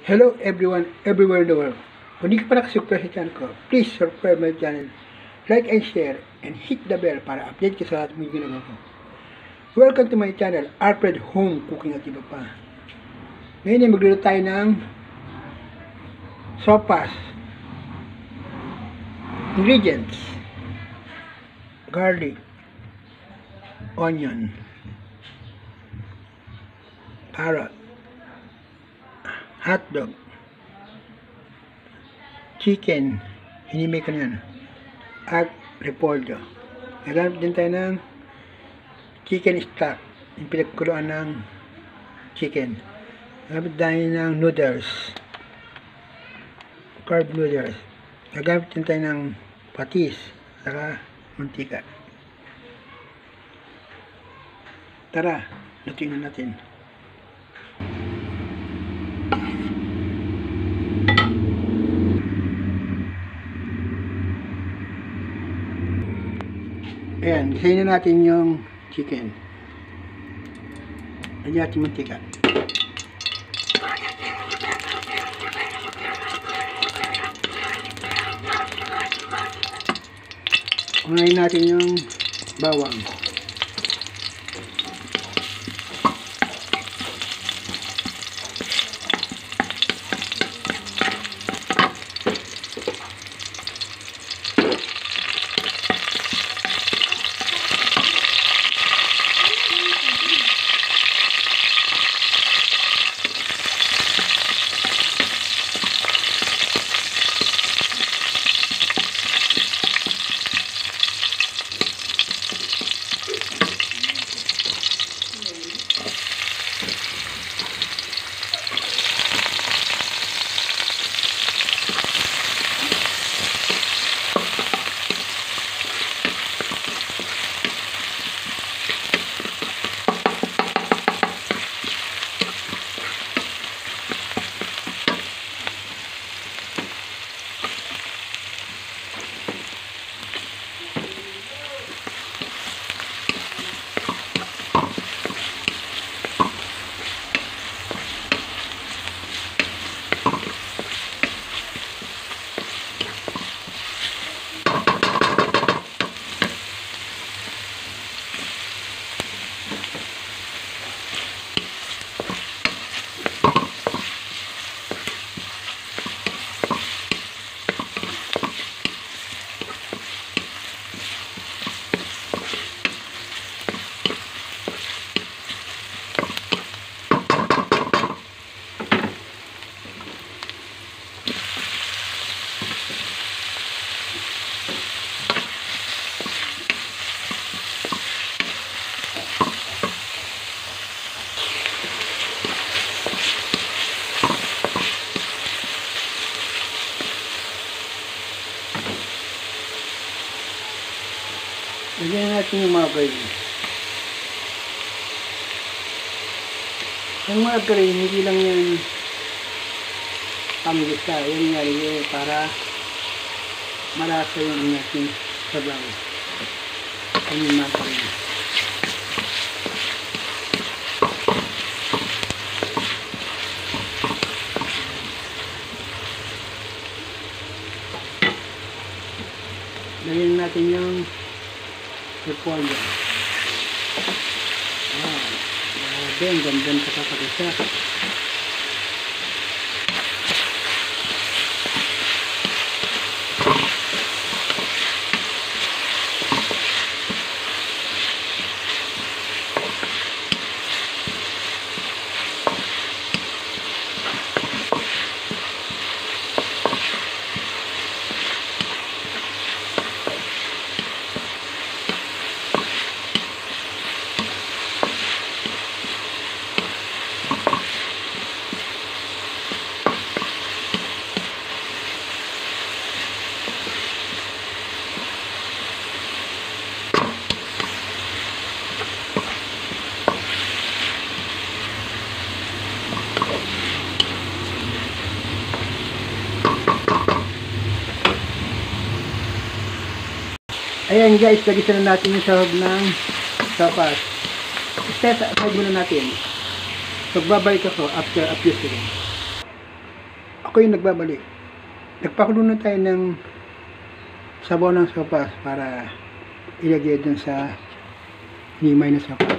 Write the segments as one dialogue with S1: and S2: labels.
S1: Hello everyone, everywhere in the world. Kung di ka pa nakasubscribe sa channel ko, please subscribe my channel, like and share, and hit the bell para update ka sa lahat ng ginagawa ko. Welcome to my channel, Alfred Home Cooking at iba pa. Ngayon ay magluluto tayo ng sopas. Ingredients. Garlic. Onion. Carrot. Hotdog, chicken, hinimay ko na yan, at repolyo. Nagamit din tayo ng chicken stock, yung pinagkuluan ng chicken. Nagamit tayo ng noodles, carb noodles. Nagamit din tayo ng patis, saka mantika. Tara, lutuin na natin. Ayan, gisayin na natin yung chicken. Lagyan natin mantika. Unahin natin yung bawang. Lagyan natin yung margarine. Yung margarine, hindi lang yan panggisa. Yan nga rin para malasa yung ating sabaw. Yan yung margarine. Lagyan natin yung repolyo. Ah, grabe, ang ganda ng pagkakagisa. Ayan guys, lagisa na natin yung sahog ng sapas. Set aside muna natin. Magbabalik ako after a few seconds. ako yung nagbabalik. Nagpakulo na tayo ng sabaw ng sopas para ilagay dun sa hinimay na sopas.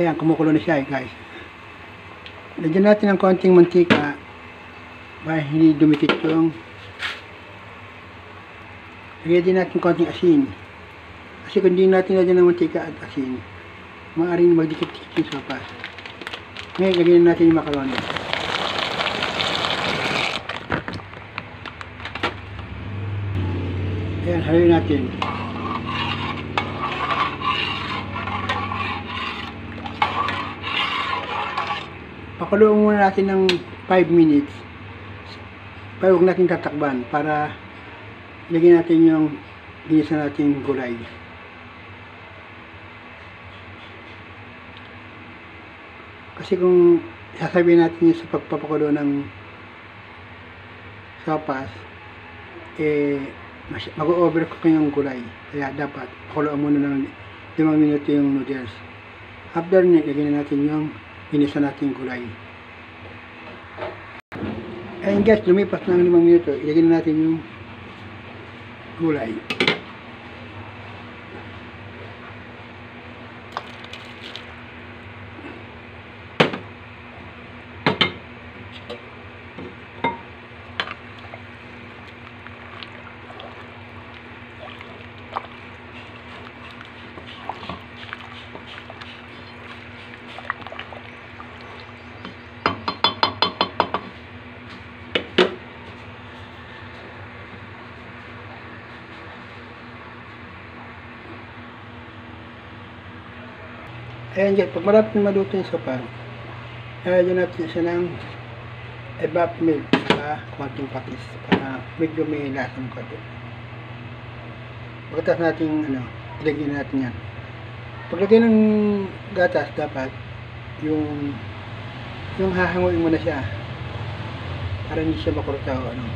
S1: Ayan, kumukulo na siya guys. Lagyan natin ng konting mantika para hindi dumikit yung Lagyan din natin konting asin. Kasi kung hindi natin lagyan ng mantika at asin, maaaring magdikit-dikit yung sopas. Ngayon, lagyan natin yung macaroni. Ayan, haluin natin. Pakuluan muna natin ng 5 minutes. Pero huwag natin tatakban para lagyan natin yung ginisa natin gulay. Kasi kung sasabihin natin sa pagpapakulo ng sopas, eh, mag-overcook yung gulay. Kaya dapat pakuluan muna ng 5 minuto yung noodles. After nyo, lagyan na natin yung ginisa natin gulay. Ayun guys, lumipas na ng 5 minuto, ilagay na natin yung gulay. Ayan guys, pag malapit na maluto yung sopa, lalagyan natin siya ng evap milk sa konting patis para medyo may lasang konti. Pagkatapos natin ano, ilagyan natin yan. Paglagay ng gatas dapat yung yung hahanguin mo na siya para hindi siya makurta o ano.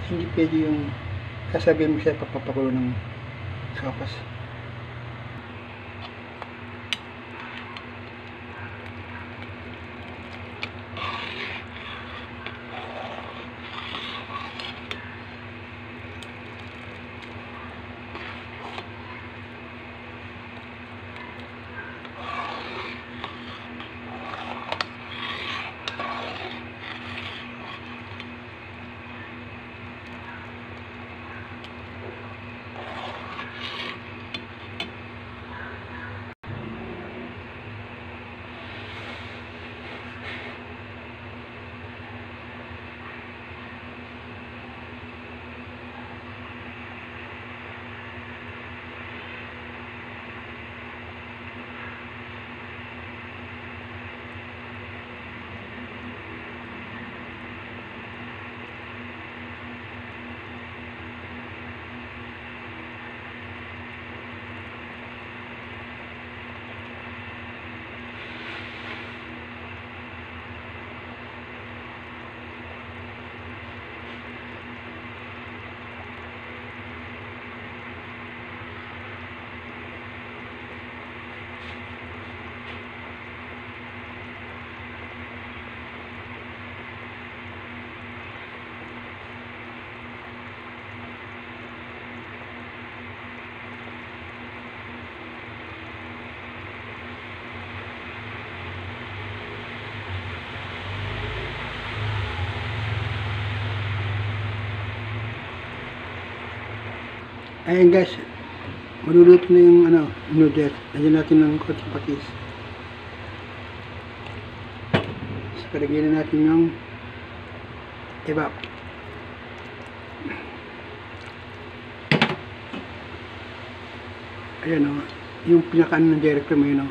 S1: Kasi hindi pwede yung sasabihin mo siya pagpapakulo ng sopas. Ayan guys, maluluto na yung ano, noodles. Lagyan natin ng konting patis. Tapos palagyan na natin yung evap. Ayan o, yung pinakaan ng director mo yun o.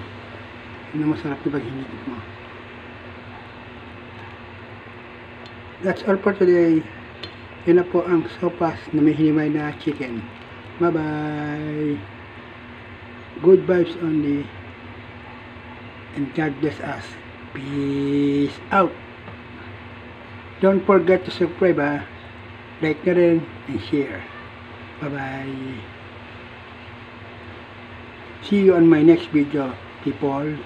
S1: Yun ang masarap na paghinigit mo. That's all for today. Yan na po ang sopas na may hinimay na chicken. Bye-bye. Good vibes only. And God bless us. Peace out. Don't forget to subscribe ha. Like rin and share. Bye-bye. See you on my next video, people.